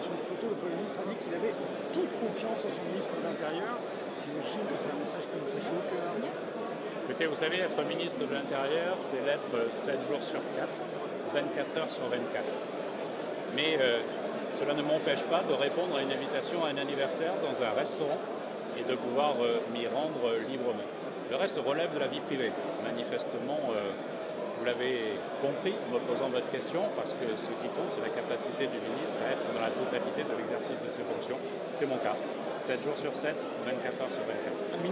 dit qu'il avait toute confiance en son ministre de l'Intérieur. J'imagine que c'est un message qui vous fait chaud au cœur. Écoutez, vous savez, être ministre de l'Intérieur, c'est l'être 7 jours sur 4, 24 heures sur 24. Mais euh, cela ne m'empêche pas de répondre à une invitation à un anniversaire dans un restaurant et de pouvoir euh, m'y rendre librement. Le reste relève de la vie privée. Manifestement, euh, vous l'avez compris en me posant votre question, parce que ce qui compte, c'est la capacité du ministre à être dans la totalité de l'exercice de ses fonctions. C'est mon cas. 7 jours sur 7, 24 heures sur 24.